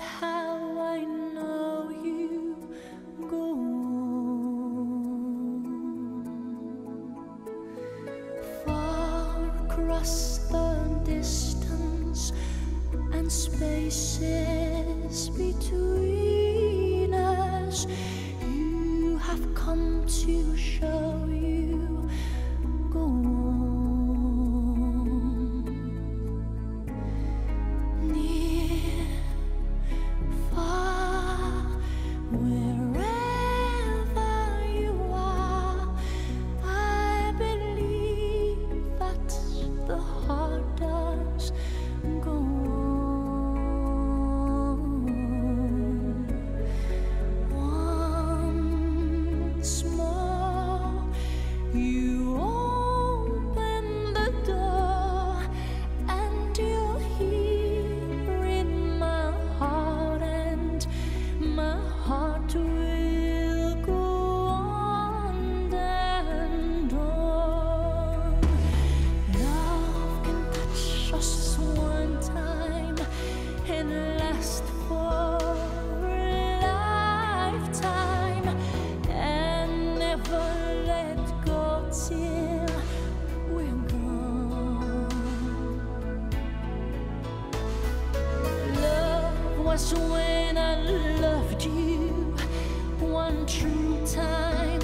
how I know you go far across the distance and spaces between. was when I loved you one true time.